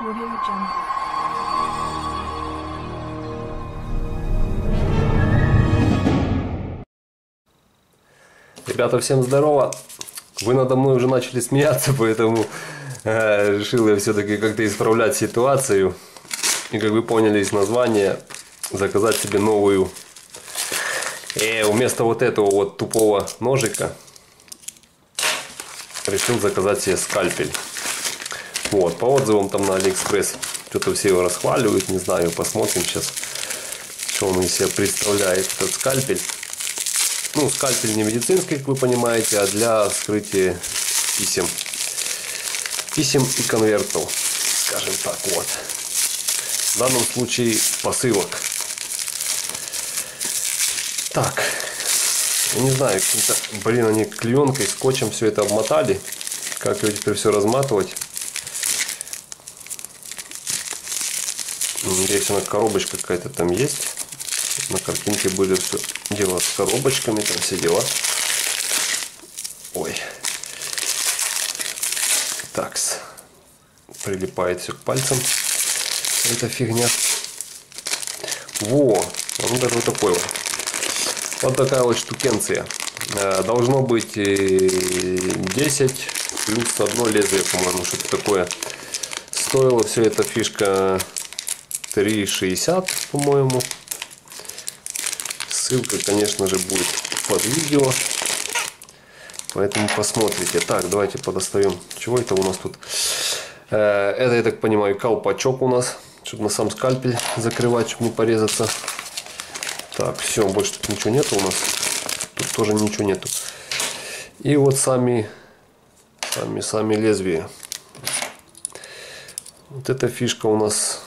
Audio Jungle. Ребята, всем здорово. Вы надо мной уже начали смеяться, поэтому э, решил я все-таки как-то исправлять ситуацию. И как вы поняли из названия, заказать себе новую. И вместо вот этого вот тупого ножика решил заказать себе скальпель. Вот, по отзывам там на Алиэкспресс. Что-то все его расхваливают, не знаю, посмотрим сейчас, что он из себя представляет, этот скальпель. Ну, скальпель не медицинский, как вы понимаете, а для вскрытия писем. Писем и конвертов, скажем так, вот. В данном случае посылок. Так, я не знаю, блин, они клеенкой, скотчем все это обмотали. Как его теперь все разматывать? Надеюсь, она коробочка какая-то там есть. На картинке были все дело с коробочками, там все дела. Ой. Такс. Прилипает все к пальцам. Эта фигня. Во, ну даже вот такой вот. Вот такая вот штукенция. Э, Должно быть э, 10 плюс одно лезвие, по-моему, что-то такое. Стоила все эта фишка 3,60, по-моему. Ссылка, конечно же, будет под видео. Поэтому посмотрите. Так, давайте подостаем. Чего это у нас тут? Э, Это, я так понимаю, колпачок у нас. Чтобы на сам скальпель закрывать, чтобы не порезаться. Так, все, больше тут ничего нету у нас. Тут тоже ничего нету. И вот сами, сами, сами лезвия. Вот эта фишка у нас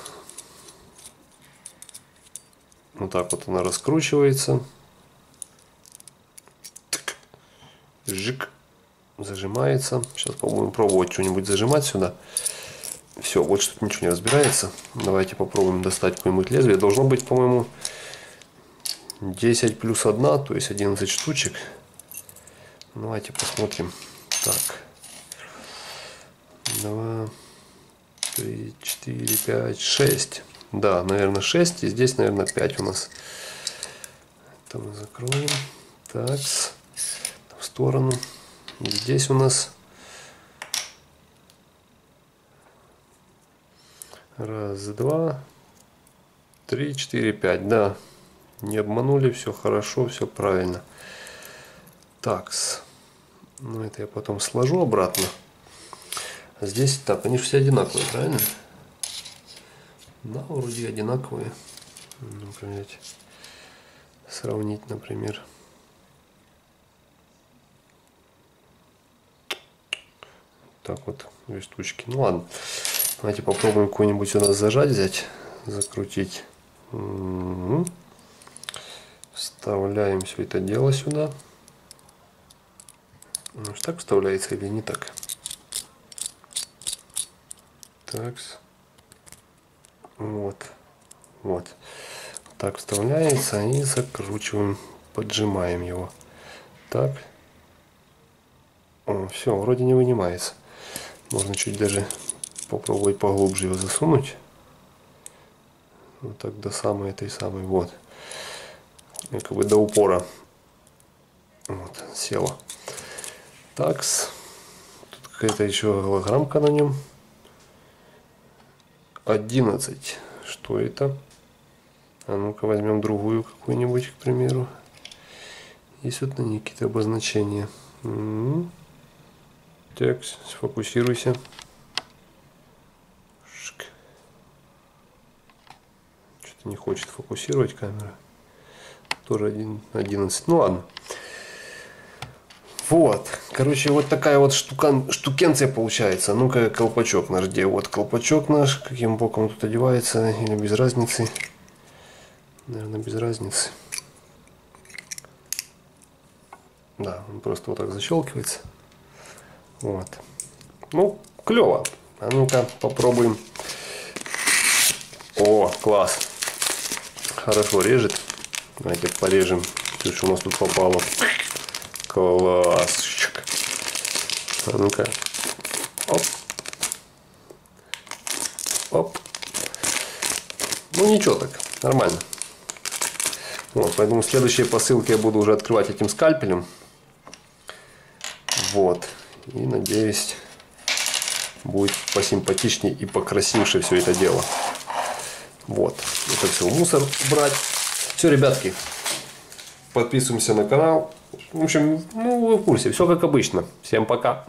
вот так вот она раскручивается. Так. Жик. Зажимается. Сейчас попробуем пробовать что-нибудь зажимать сюда. Все, вот что ничего не разбирается. Давайте попробуем достать какое-нибудь лезвие. Должно быть, по-моему, 10 плюс 1, то есть 11 штучек. Давайте посмотрим. Так. 2, 3, 4, 5, 6. Да, наверное 6. И здесь, наверное, 5 у нас. Это мы закроем. Так. В сторону. И здесь у нас раз, два, три, четыре, пять. Да, не обманули, все хорошо, все правильно. Такс. Ну, это я потом сложу обратно. Здесь, так, они же все одинаковые, правильно? Да, вроде одинаковые. Например, сравнить, например. Так вот, две штучки. Ну ладно. Давайте попробуем какой-нибудь сюда зажать, взять, закрутить. Угу. Вставляем все это дело сюда. Ну, так вставляется или не так? Так. Вот. Вот. Так вставляется и закручиваем, поджимаем его. Так. О, все, вроде не вынимается. Можно чуть даже попробовать поглубже его засунуть. Вот так до самой этой самой. Вот. И как бы до упора. Вот, села. Такс. Тут какая-то еще голограммка на нем. 11. Что это? А ну-ка возьмем другую какую-нибудь, к примеру. Есть вот на ней какие-то обозначения. М-м. Так, сфокусируйся. Что-то не хочет фокусировать камера. Тоже один, 11. Ну ладно. Вот. Короче, вот такая вот штука, штукенция получается. Ну-ка, колпачок наш где? Вот колпачок наш. Каким боком тут одевается? Или без разницы? Наверное, без разницы. Да, он просто вот так защелкивается. Вот. Ну, клево. А ну-ка, попробуем. О, класс. Хорошо режет. Давайте порежем. Все, что у нас тут попало. Класс. А ну-ка. Оп. ничего так, нормально. Вот, поэтому следующие посылки я буду уже открывать этим скальпелем. Вот. И надеюсь, будет посимпатичнее и покрасивше все это дело. Вот. Это все мусор брать. Все, ребятки, подписываемся на канал. В общем, ну вы в курсе, все как обычно. Всем пока.